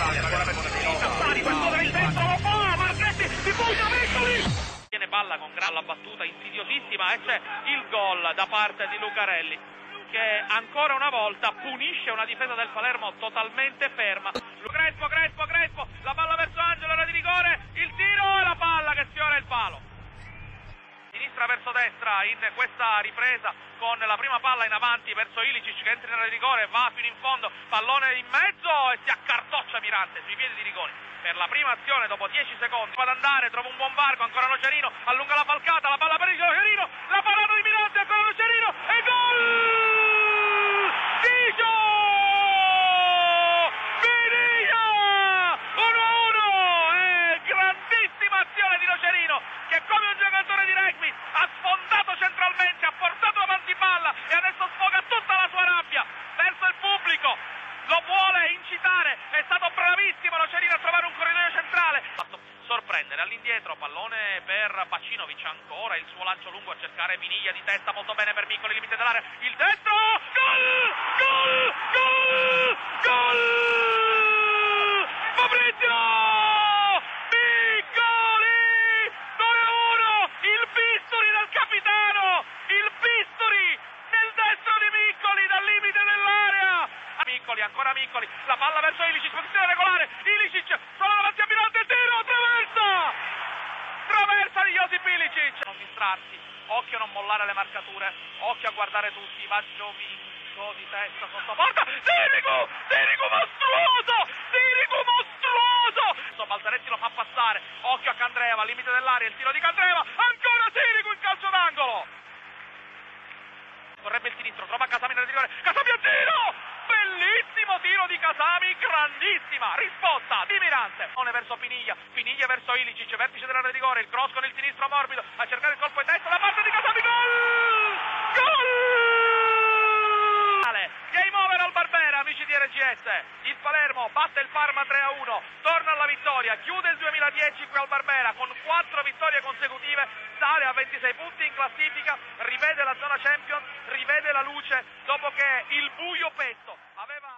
ancora per questo il destro, lo fa, Marchetti, si pugna Vittoli! Tiene palla con gran battuta insidiosissima e c'è il gol da parte di Lucarelli che ancora una volta punisce una difesa del Palermo totalmente ferma. Crespo, Crespo, Crespo, la palla verso Angelo, era di rigore, il tiro e la palla che sfiora il palo sinistra verso destra in questa ripresa con la prima palla in avanti verso Ilicic che entra di rigore, va fino in fondo, pallone in mezzo e si accartoccia Mirante sui piedi di rigore. Per la prima azione dopo 10 secondi va ad andare, trova un buon varco, ancora Nocerino, allunga la falcata, la palla per il Nocerino, la parata di Mirante, ancora Nocerino e gol! Tigio! Finiglia! 1-1! È grandissima azione di Nocerino che come All'indietro, pallone per Pacinovic ancora, il suo lancio lungo a cercare Viniglia di testa, molto bene per Miccoli, limite dell'area, il destro, gol, gol, gol, gol, Fabrizio! Piccoli! 2-1! Il Pistoli del capitano! Il Pistoli nel destro di Miccoli dal limite dell'area! Miccoli, ancora Miccoli, la palla verso Ilicic, posizione regolare, Ilicic, solo davanti a Mirante, tiro, traversa! Traversa di Josip Distrarsi, occhio a non mollare le marcature, occhio a guardare tutti, va Giovinco di testa sotto porta, Sirigu! Sirigu mostruoso! Sirigu mostruoso! Balzaretti lo fa passare, occhio a Candreva, limite dell'area, il tiro di Candreva, ancora Sirigu in calcio d'angolo! Correbbe il sinistro, trova Casami nel rigore, Casami a tiro! Bellissimo tiro di Casami, risposta di Mirante. Pone verso Piniglia, Piniglia verso Ilicic, vertice dell'area di rigore, il cross con il sinistro morbido, a cercare il colpo in testa, la parte di Casami, gol! Gol! Game over al Barbera, amici di RGS. Il Palermo batte il Parma 3 a 1, torna alla vittoria, chiude il 2010 qui al Barbera con 4 vittorie consecutive, sale a 26 punti in classifica, rivede la zona Champions, rivede la luce dopo che il buio petto aveva